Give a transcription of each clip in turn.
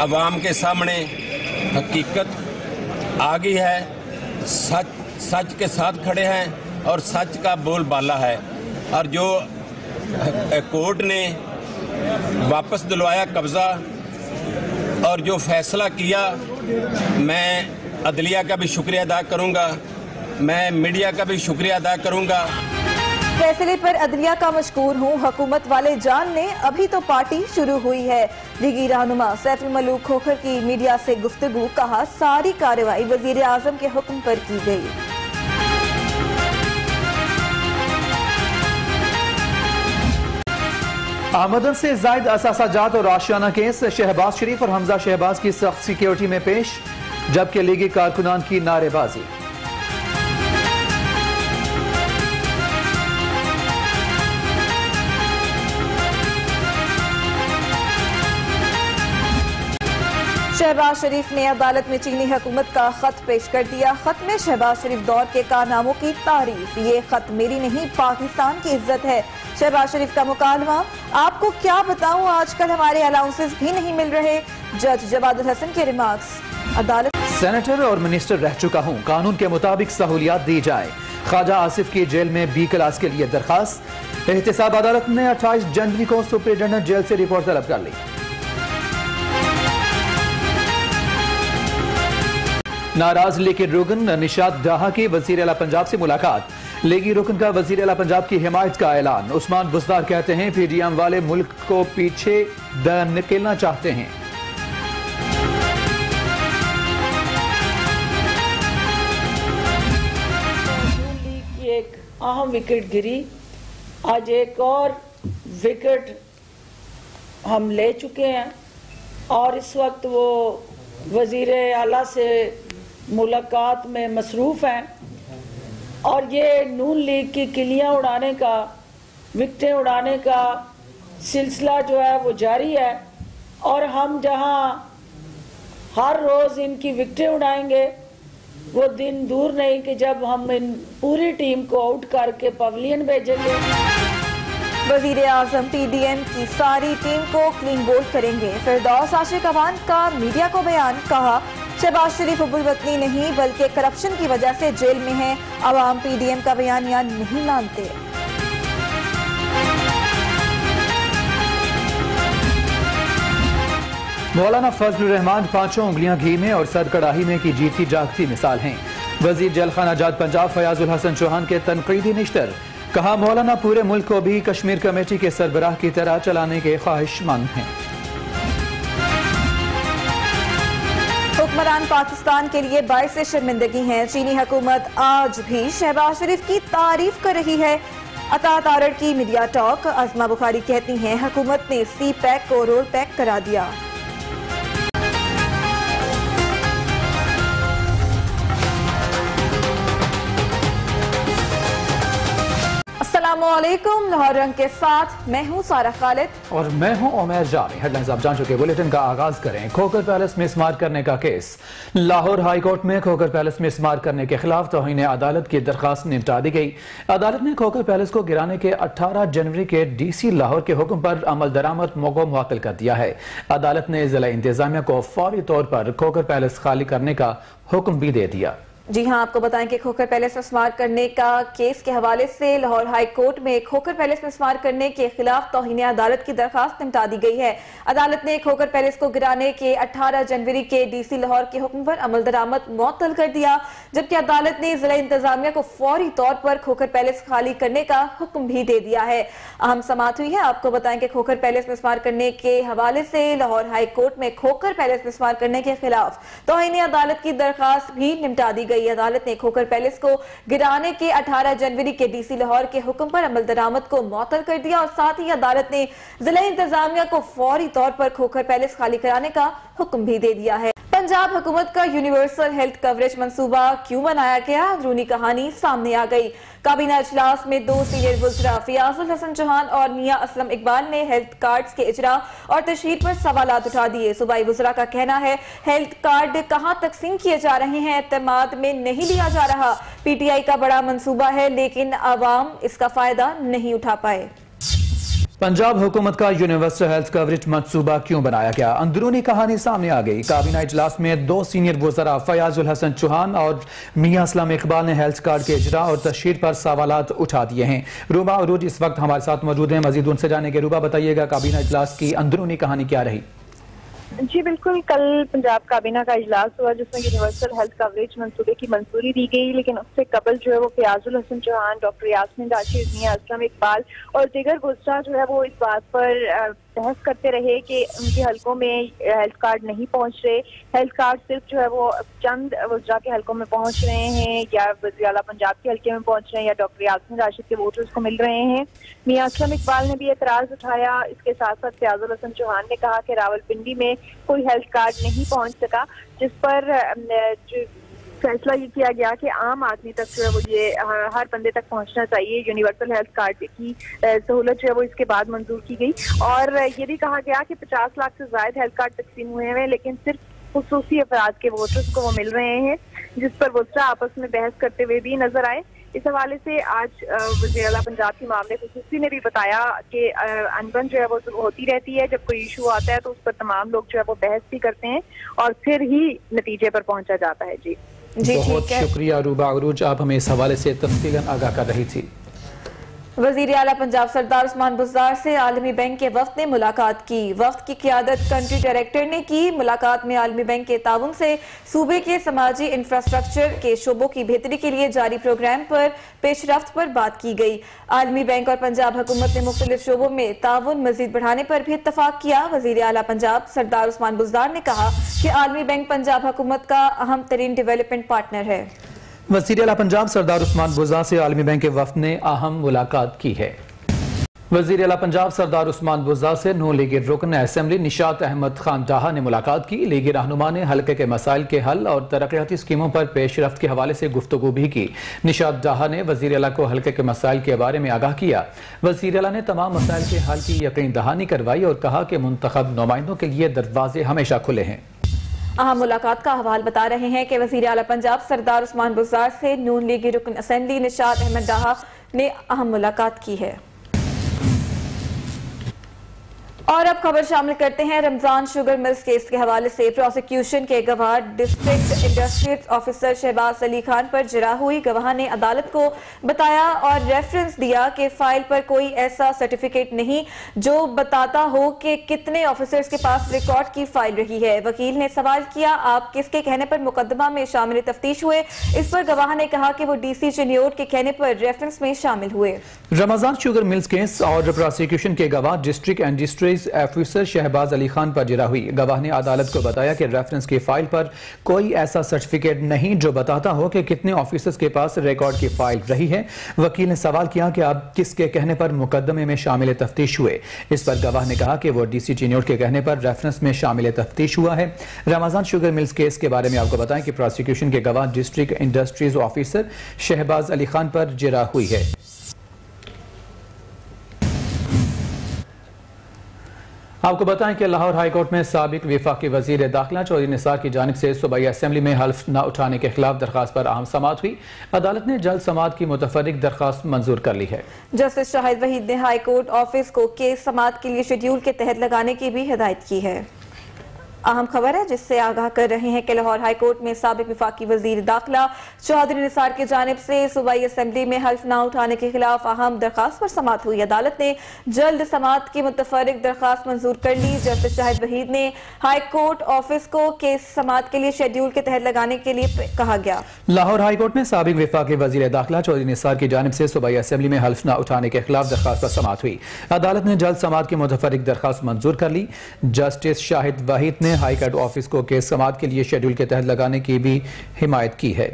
आवाम के सामने हकीकत आ गई है। सच सच के साथ खड़े हैं और सच का बोलबाला है। और जो कोर्ट ने वापस दिलवाया कब्ज़ा और जो फैसला किया, मैं अदलिया का भी शुक्रिया अदा करूँगा। मैं मीडिया का भी शुक्रिया अदा करूँगा। फैसले पर अदलिया का मशकूर हूँ, हुकूमत वाले जान ने, अभी तो पार्टी शुरू हुई है। लीगी रहनुमा सैफ मलूक खोखर की मीडिया से गुफ्तगु, कहा सारी कार्रवाई वज़ीर आज़म के हुक्म पर की गई। आमदन से जायद असाजात और आशियाना केस, शहबाज शरीफ और हमजा शहबाज की सख्त सिक्योरिटी में पेश, जबकि लीगी कारकुनान की नारेबाजी। शहबाज शरीफ ने अदालत में चीनी हुकूमत का खत पेश कर दिया। खत में शहबाज शरीफ दौर के कारनामों की तारीफ़। ये खत मेरी नहीं, पाकिस्तान की इज़्ज़त है। शहबाज शरीफ का मुकालमा, आपको क्या बताऊँ? आजकल हमारे अलाउंसेस भी नहीं मिल रहे। जज जवादुल हसन के रिमार्क्स अदालत सेनेटर और मिनिस्टर रह चुका हूँ। कानून के मुताबिक सहूलियात दी जाए। ख्वाजा आसिफ की जेल में बी क्लास के लिए दरखास्त। एहतसाब अदालत ने 28 जनवरी को सुप्रिंटेंडेंट जेल से रिपोर्ट तलब कर ली। नाराज़ लेकिन रुकन निशाद डाहा की वज़ीर अला पंजाब से मुलाकात। लेगी रुकन का वज़ीर अला पंजाब की हिमायत का ऐलान। उस्मान बुजदार कहते हैं, पीडीएम वाले मुल्क को पीछे निकलना चाहते हैं। एक अहम विकेट गिरी। आज एक और विकेट हम ले चुके हैं। और इस वक्त वो वज़ीर आला से मुलाकात में मसरूफ़ हैं। और ये नून लीग की किलियाँ उड़ाने का, विकटें उड़ाने का सिलसिला जो है वो जारी है। और हम जहाँ हर रोज़ इनकी विकटें उड़ाएँगे, वो दिन दूर नहीं कि जब हम इन पूरी टीम को आउट करके पवलियन भेजेंगे। वज़ीर आज़म पी डी एम की सारी टीम को क्लीन बोल्ड करेंगे। फिर फिरदौस आशिक अवान का मीडिया को बयान, कहा शहबाज शरीफ अबुलवतनी नहीं, बल्कि करप्शन की वजह से जेल में है। अवाम पीडीएम का बयान यहाँ नहीं मानते? मौलाना फजल रहमान पाँचों उंगलियाँ घी में और सर कड़ाही में की जीती जागती मिसाल हैं। वज़ीर जलखान आज़ाद पंजाब फयाजुल हसन चौहान के तनकीदी निश्तर। कहा, मौलाना पूरे मुल्क को भी कश्मीर कमेटी के सरबराह की तरह चलाने के ख्वाहिशमंद हैं। हुक्मरान पाकिस्तान के लिए बायस शर्मिंदगी है। चीनी हुकूमत आज भी शहबाज शरीफ की तारीफ़ कर रही है। अता तारड़ की मीडिया टॉक अजमा बुखारी कहती हैं, हुकूमत ने सी पैक को रोल पैक करा दिया। असलकुम लाहौर रंग के साथ मैं हूँ सारा खालिद। और मैं हूँ उमैर जामी। हेडलाइंस आप जान चुके बुलेटिन का आगाज़ करें। खोकर पैलेस में स्मार्ट करने का केस। लाहौर हाई कोर्ट में खोकर पैलेस में स्मार्ट करने के खिलाफ तोहिन अदालत की दरखास्त निपटा दी गई। अदालत ने खोकर पैलेस को गिराने के अठारह जनवरी के डी सी लाहौर के हुक्म पर अमल दरामद मौका मुअल कर दिया है। अदालत ने जिला इंतजामिया को फौरी तौर पर खोकर पैलेस खाली करने का हुक्म भी दे दिया। जी हाँ, आपको बताएँ कि खोखर पैलेस में स्मार करने का केस के हवाले से लाहौर हाई कोर्ट में खोखर पैलेस में स्मार करने के खिलाफ तोहिन अदालत की दरखास्त निपटा दी गई है। अदालत ने खोखर पैलेस को गिराने के 18 जनवरी के डीसी लाहौर के हुक्म पर अमल दरामद मअतल कर दिया, जबकि अदालत ने जिला इंतजामिया को फौरी तौर पर खोखर पैलेस खाली करने का हुक्म भी दे दिया है। अहम समात हुई है। आपको बताएँ कि खोखर पैलेस में स्मार करने के हवाले से लाहौर हाई कोर्ट में खोखर पैलेस में स्मार करने के खिलाफ तोहिन अदालत की दरखास्त भी निपटा दी गई अदालत ने खोखर पैलेस को गिराने के 18 जनवरी के डीसी लाहौर के हुक्म पर अमल दरामद को मअतल कर दिया और साथ ही अदालत ने जिला इंतजामिया को फौरी तौर पर खोखर पैलेस खाली कराने का हुक्म भी दे दिया है। पंजाब हुकूमत का यूनिवर्सल हेल्थ कवरेज मंसूबा क्यों बनाया गया? अंदरूनी कहानी सामने आ गई। काबीना अजलास में दो सीनियर वजरा फियाजुल हसन चौहान और मियाँ असलम इकबाल ने हेल्थ कार्ड के इजरा और तशहर पर सवाल उठा दिए। सूबाई वजरा का कहना है, हेल्थ कार्ड कहाँ तकसीम किए जा रहे हैं? अहतमाद में नहीं लिया जा रहा। पी टी आई का बड़ा मनसूबा है, लेकिन आवाम इसका फ़ायदा नहीं उठा पाए। पंजाब हुकूमत का यूनिवर्सल हेल्थ कवरेज मनसूबा क्यों बनाया गया? अंदरूनी कहानी सामने आ गई। काबीना इजलास में दो सीनियर वजरा फयाजुल हसन चौहान और मियाँ असलम इकबाल ने हेल्थ कार्ड के इजरा और तशहर पर सवाल उठा दिए हैं। रूबा अरूज इस वक्त हमारे साथ मौजूद हैं। मजीद उनसे जाने के रूबा, बताइएगा काबीना इजलास की अंदरूनी कहानी क्या रही? जी, बिल्कुल। कल पंजाब काबीना का इजलास हुआ, जिसमें यूनिवर्सल हेल्थ कवरेज मंसूबे की मंजूरी दी गई, लेकिन उससे कबल जो है वो फयाजुल हसन चौहान, डॉक्टर यासमिन राशि मियाँ असलम इकबाल और दिगर गुस्सा जो है वो इस बात पर बहस करते रहे कि उनके हलकों में हेल्थ कार्ड नहीं पहुँच रहे। हेल्थ कार्ड सिर्फ़ जो है वो चंद वजरा के हलकों में पहुँच रहे हैं, या वजी पंजाब के हल्के में पहुँच रहे हैं, या डॉक्टर यासमिन राशिद के वोटर्स को मिल रहे हैं। मियाँ असलम इकबाल ने भी एतराज़ उठाया। इसके साथ साथ फयाजुल हसन चौहान ने कहा कि रावलपिंडी में कोई हेल्थ कार्ड नहीं पहुँच सका, जिस पर फैसला ये किया गया कि आम आदमी तक जो है वो ये हर बंदे तक पहुँचना चाहिए। यूनिवर्सल हेल्थ कार्ड की सहूलत जो है वो इसके बाद मंजूर की गई। और ये भी कहा गया कि पचास लाख से ज़्यादा हेल्थ कार्ड तकसीम हुए हैं, लेकिन सिर्फ़ खसूसी अफराद के वोटर्स को वो मिल रहे हैं, जिस पर वोटर आपस में बहस करते हुए भी नज़र आए। इस हवाले से आज वजी अला पंजाब की मामले खसूसी ने भी बताया कि अनबन जो है वो होती रहती है। जब कोई इशू आता है तो उस पर तमाम लोग जो है वो बहस भी करते हैं और फिर ही नतीजे पर पहुँचा जाता है। जी। जी बहुत शुक्रिया रूबा अरूज आप हमें इस हवाले से तफसी आगाह कर रही थी। वज़ीर अला पंजाब सरदार उस्मान बुजार से आलमी बैंक के वक्त ने मुलाकात की। वक्त की क्यादत कंट्री डायरेक्टर ने की। मुलाकात में आलमी बैंक के ताउन से सूबे के समाजी इंफ्रास्ट्रक्चर के शोबों की बेहतरी के लिए जारी प्रोग्राम पर पेशरफ पर बात की गई। आलमी बैंक और पंजाब हुकूमत ने मुख्तलिफ़ शोबों में ताउन मजीद बढ़ाने पर भी इतफाक किया। वज़ीर अला पंजाब सरदार उस्मान बुजार ने कहा कि आलमी बैंक पंजाब हुकूमत का अहम तरीन डेवलपमेंट पार्टनर है। वज़ीर अला पंजाब सरदार उस्मान बुजा से आलमी बैंक के वफद ने अहम मुलाकात की है। वज़ीर अला पंजाब सरदार उस्मान बुजा से नू लीगी रुकन असम्बली निशात अहमद खान डाहा ने मुलाकात की। लीगी रहनुमा ने हल्के के मसाइल के हल और तरक्याती स्कीमों पर पेशरफ के हवाले से गुफ्तु भी की। निशात डाहा ने वज़ीर अला को हल्के के मसाइल के बारे में आगाह किया। वज़ीर अला ने तमाम मसाइल के हल की यकीन दहानी करवाई और कहा कि मुंतब नुमाइंदों के लिए दरवाजे हमेशा खुले हैं। अहम मुलाकात का हवाल बता रहे हैं कि वज़ीर अला पंजाब सरदार उस्मान बुजार से नून लीग रुकन असम्बली निशाद अहमद डहा ने अहम मुलाकात की है। और अब खबर शामिल करते हैं रमज़ान शुगर मिल्स केस के हवाले से। प्रोसिक्यूशन के गवाह district industrial officer Shahbaz Ali Khan पर जरा हुई। गवाह ने अदालत को बताया और रेफरेंस दिया कि फ़ाइल पर कोई ऐसा सर्टिफिकेट नहीं, जो बताता हो कि कितने ऑफिसर्स के पास रिकॉर्ड की फ़ाइल रही है। वकील ने सवाल किया, आप किसके कहने पर मुकदमा में शामिल तफ्तीश हुए। इस पर गवाह ने कहा कि वो डी सी चिन्योट के कहने पर रेफरेंस में शामिल हुए। रमज़ान शुगर मिल्स केस और प्रोसिक्यूशन के गवाह district industry police officer Shahbaz Ali Khan पर जिरा हुई। गवाह ने अदालत को बताया कि रेफरेंस की फ़ाइल पर कोई ऐसा सर्टिफिकेट नहीं जो बताता हो कि कितने ऑफिसर्स के पास रिकॉर्ड की फ़ाइल रही है। वकील ने सवाल किया कि आप किसके कहने पर मुकदमे में शामिल तफ्तीश हुए। इस पर गवाह ने कहा कि वो डी सी चिन्योट के कहने पर रेफरेंस में शामिल तफ्तीश हुआ है। रमज़ान शुगर मिल्स केस के बारे में आपको बताएँ कि प्रोसिक्यूशन के गवाह district industries officer Shahbaz Ali Khan पर जिरा हुई है। आपको बताएँ कि लाहौर हाईकोर्ट में सबक विफाकी वज़ीर दाखिला चौधरी निसार की जानब से सूबाई असम्बली में हल्फ न उठाने के खिलाफ दरखास्त पर आम समात हुई। अदालत ने जल्द समात की मुतफरिक दरखास्त मंजूर कर ली है। जस्टिस शाहिद वहीद ने हाईकोर्ट ऑफ़िस को केस समात के लिए शेड्यूल के तहत लगाने की भी हिदायत की है। अहम खबर है, जिससे आगाह कर रहे हैं कि लाहौर हाईकोर्ट में सबक विफाकी वज़ीर दाखिला चौधरी निसार की जानब से सूबाई असम्बली में हल्फ न उठाने के खिलाफ अहम दरखास्त पर समात हुई। अदालत ने जल्द समात की मुतफरक दरखास्त मंजूर कर ली। जस्टिस शाहिद वहीद ने हाईकोर्ट ऑफ़िस को केस समात के लिए शेड्यूल के तहत लगाने के लिए कहा गया। लाहौर हाईकोर्ट में सबक विफाकी वज़ीर दाखिला चौधरी निसार की जानब से सूबाई असम्बली में हल्फ न उठाने के खिलाफ दरखास्त पर समात हुई। अदालत ने जल्द समात की मुतफरक दरखास्त मंजूर कर ली। जस्टिस शाहिद वहीद ने हाई कोर्ट ऑफ़िस को केस समात के लिए शेड्यूल के तहत लगाने की भी हिमायत की है।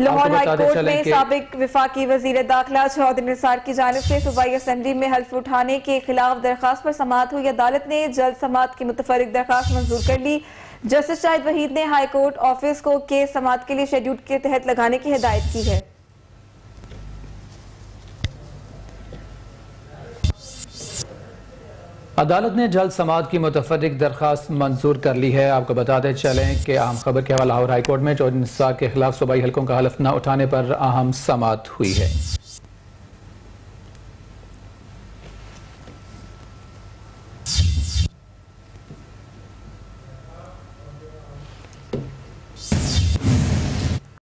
लाहौर हाईकोर्ट में सबक विफाकी वज़ीर दाखिला चौधरी निसार की जानब से सूबाई असम्बली में हल्फ उठाने के खिलाफ दरखास्त पर समात हुई। अदालत ने जल्द समात की मुतफरक दरखास्त मंजूर कर ली। जस्टिस शाहिद वहीद ने हाईकोर्ट ऑफ़िस को केस समात के लिए शेड्यूल के तहत लगाने की हिदायत की है। अदालत ने जल्द समाज की मुतफरक दरख्वास्त मंजूर कर ली है। आपको बताते चलें कि अहम खबर के हवाला लाहौर हाईकोर्ट में चौधरी के खिलाफ सूबाई हलकों का हलफ न उठाने पर अहम समात हुई है।